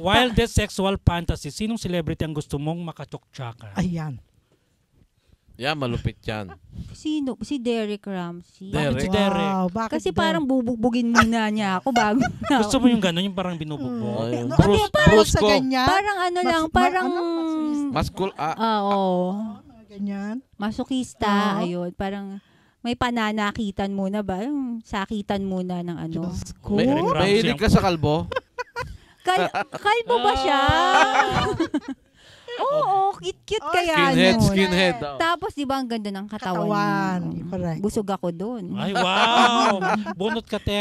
Wildest sexual fantasy. Sinong celebrity ang gusto mong makachokchakan? Ayan. Yan, malupit yan. Sino? Si Derek Ramsey. Derek. Si Derek. Wow, bakit Kasi daw? parang bubugbugin muna niya ako bago na. Gusto mo yung gano'n, yung parang binubugbog. Ayun. Ano, Bruce- ano, parang Bruce sa ko. ganyan? Parang ano Mas- lang, ma- parang... ano, mas- Mas cool. Ah, Ah, oo. Mga ganyan. Masokista, Ah. ayun. Parang may pananakitan muna ba? Yung sakitan muna ng ano. Diyos ko. may, Derek Ramsey mahilig ang- ka sa kalbo? Kal- kalbo ba siya? Oo, cute-cute Oh, kaya Skinhead, nun. skinhead. daw. Tapos, di ba, ang ganda ng katawan. Katawan. Correct. Busog ako doon. Ay, wow! Bunot ka, te.